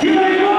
Que